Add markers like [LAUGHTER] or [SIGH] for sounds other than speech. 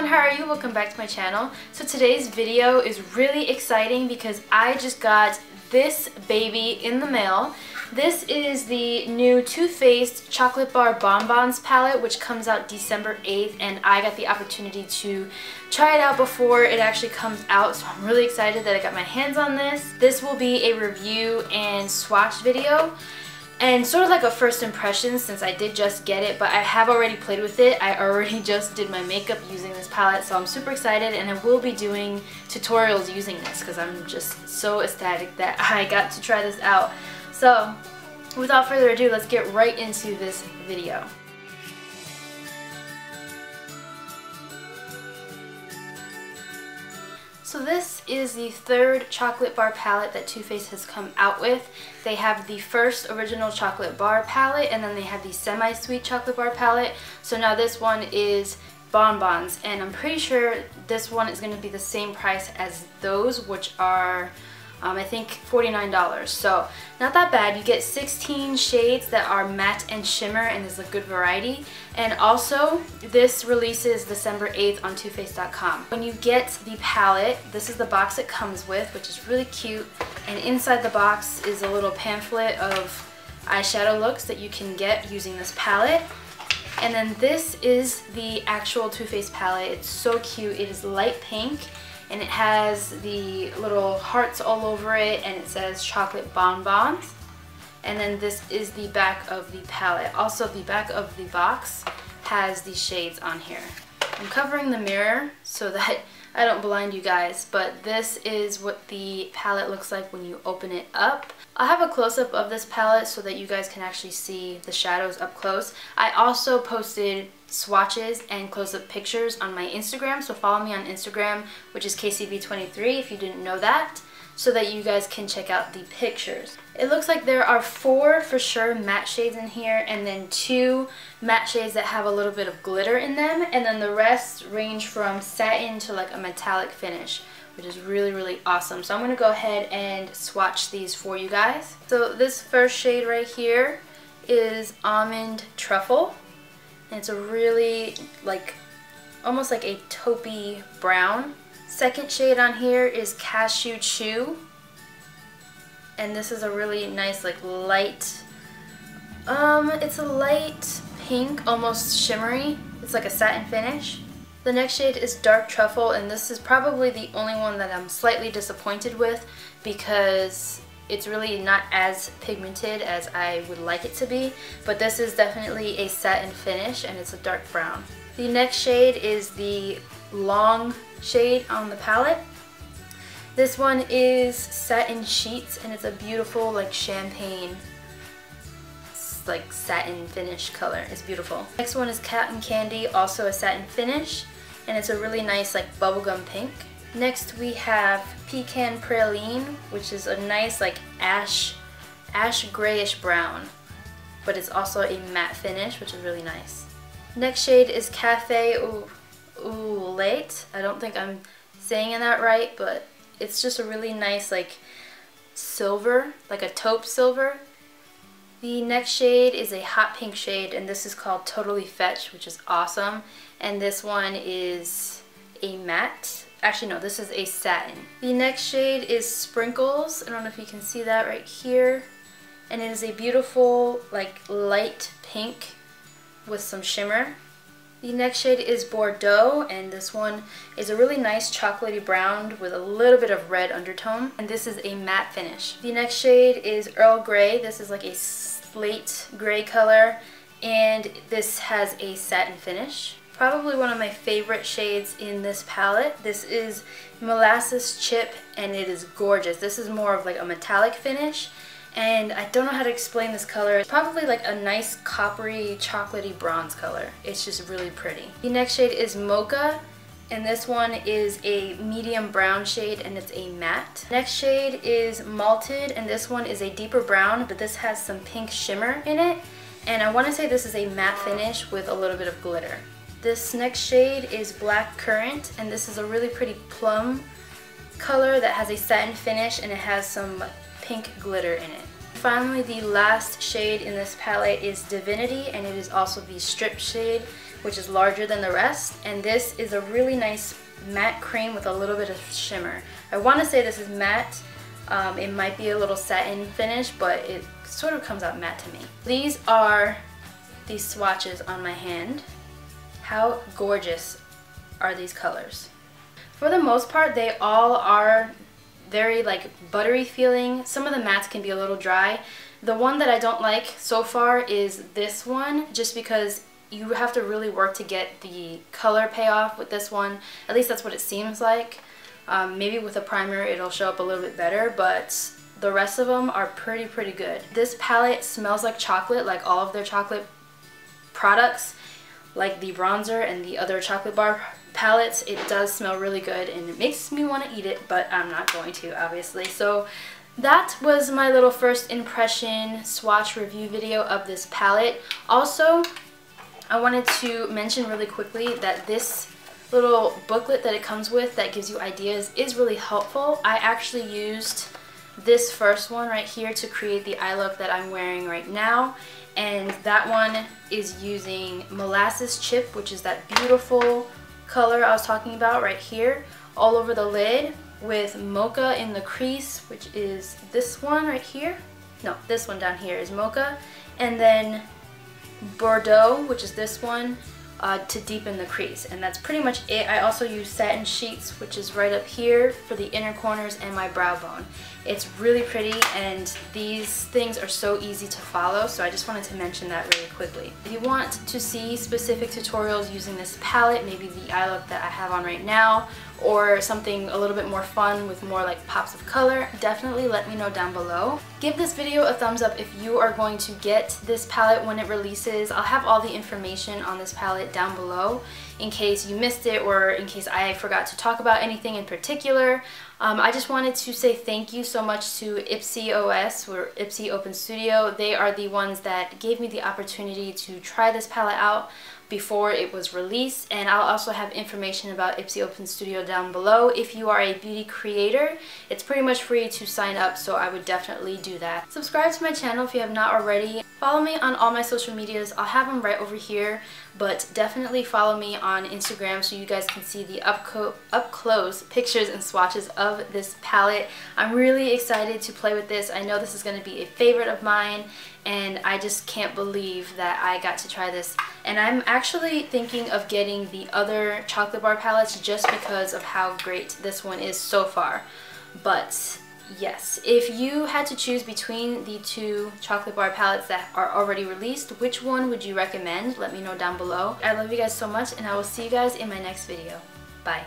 everyone, how are you? Welcome back to my channel. So today's video is really exciting because I just got this baby in the mail. This is the new Too Faced Chocolate Bar Bonbons palette which comes out December 8th and I got the opportunity to try it out before it actually comes out so I'm really excited that I got my hands on this. This will be a review and swatch video and sort of like a first impression since I did just get it, but I have already played with it. I already [LAUGHS] just did my makeup using this palette, so I'm super excited and I will be doing tutorials using this because I'm just so ecstatic that [LAUGHS] I got to try this out. So without further ado, let's get right into this video. So this is the third chocolate bar palette that Too Faced has come out with. They have the first original chocolate bar palette and then they have the semi-sweet chocolate bar palette. So now this one is bonbons and I'm pretty sure this one is going to be the same price as those which are um, I think $49. So not that bad. You get 16 shades that are matte and shimmer and there's a good variety. And also this releases December 8th on TooFaced.com. When you get the palette, this is the box it comes with which is really cute. And inside the box is a little pamphlet of eyeshadow looks that you can get using this palette. And then this is the actual Too Faced palette. It's so cute. It is light pink and it has the little hearts all over it and it says chocolate bonbons. And then this is the back of the palette. Also the back of the box has the shades on here. I'm covering the mirror so that [LAUGHS] I don't blind you guys, but this is what the palette looks like when you open it up. I have a close-up of this palette so that you guys can actually see the shadows up close. I also posted swatches and close-up pictures on my Instagram, so follow me on Instagram, which is Caseyvee23 if you didn't know that so that you guys can check out the pictures. It looks like there are four for sure matte shades in here and then two matte shades that have a little bit of glitter in them and then the rest range from satin to like a metallic finish which is really really awesome. So I'm going to go ahead and swatch these for you guys. So this first shade right here is Almond Truffle and it's a really like almost like a taupey brown Second shade on here is Cashew Chew. And this is a really nice like light, um, it's a light pink, almost shimmery. It's like a satin finish. The next shade is Dark Truffle and this is probably the only one that I'm slightly disappointed with because it's really not as pigmented as I would like it to be, but this is definitely a satin finish and it's a dark brown. The next shade is the long shade on the palette. This one is Satin Sheets and it's a beautiful like champagne like satin finish color. It's beautiful. Next one is Cotton Candy, also a satin finish and it's a really nice like bubblegum pink. Next we have Pecan Praline which is a nice like ash ash grayish brown but it's also a matte finish which is really nice. Next shade is Cafe Ooh, late. I don't think I'm saying that right, but it's just a really nice like silver, like a taupe silver. The next shade is a hot pink shade and this is called Totally Fetch, which is awesome. And this one is a matte. Actually, no, this is a satin. The next shade is Sprinkles. I don't know if you can see that right here. And it is a beautiful, like, light pink with some shimmer. The next shade is Bordeaux, and this one is a really nice chocolatey brown with a little bit of red undertone, and this is a matte finish. The next shade is Earl Grey. This is like a slate gray color, and this has a satin finish. Probably one of my favorite shades in this palette. This is Molasses Chip, and it is gorgeous. This is more of like a metallic finish, and I don't know how to explain this color. It's probably like a nice coppery chocolatey bronze color. It's just really pretty. The next shade is Mocha and this one is a medium brown shade and it's a matte. Next shade is Malted and this one is a deeper brown but this has some pink shimmer in it and I want to say this is a matte finish with a little bit of glitter. This next shade is Black Currant and this is a really pretty plum color that has a satin finish and it has some pink glitter in it. Finally, the last shade in this palette is Divinity, and it is also the strip shade. which is larger than the rest. And this is a really nice matte cream with a little bit of shimmer. I want to say this is matte. Um, it might be a little satin finish, but it sort of comes out matte to me. These are these swatches on my hand. How gorgeous are these colors? For the most part, they all are very like buttery feeling. Some of the mattes can be a little dry. The one that I don't like so far is this one, just because you have to really work to get the color payoff with this one. At least that's what it seems like. Um, maybe with a primer it'll show up a little bit better, but the rest of them are pretty, pretty good. This palette smells like chocolate, like all of their chocolate products, like the bronzer and the other chocolate bar palettes. It does smell really good and it makes me want to eat it, but I'm not going to, obviously. So that was my little first impression swatch review video of this palette. Also, I wanted to mention really quickly that this little booklet that it comes with that gives you ideas is really helpful. I actually used this first one right here to create the eye look that I'm wearing right now and that one is using molasses chip which is that beautiful color I was talking about right here all over the lid with mocha in the crease which is this one right here. No this one down here is mocha. And then Bordeaux, which is this one, uh, to deepen the crease. And that's pretty much it. I also use satin sheets, which is right up here for the inner corners and my brow bone. It's really pretty and these things are so easy to follow, so I just wanted to mention that really quickly. If you want to see specific tutorials using this palette, maybe the eye look that I have on right now, or something a little bit more fun with more like pops of color, definitely let me know down below. Give this video a thumbs up if you are going to get this palette when it releases. I'll have all the information on this palette down below in case you missed it or in case I forgot to talk about anything in particular. Um, I just wanted to say thank you so much to Ipsy OS or Ipsy Open Studio. They are the ones that gave me the opportunity to try this palette out before it was released and I'll also have information about Ipsy Open Studio down below. If you are a beauty creator, it's pretty much free to sign up so I would definitely do that. Subscribe to my channel if you have not already. Follow me on all my social medias. I'll have them right over here but definitely follow me on Instagram so you guys can see the up, up close pictures and swatches of this palette. I'm really excited to play with this. I know this is going to be a favorite of mine and I just can't believe that I got to try this. And I'm actually thinking of getting the other chocolate bar palettes just because of how great this one is so far. But yes, if you had to choose between the two chocolate bar palettes that are already released, which one would you recommend? Let me know down below. I love you guys so much and I will see you guys in my next video. Bye.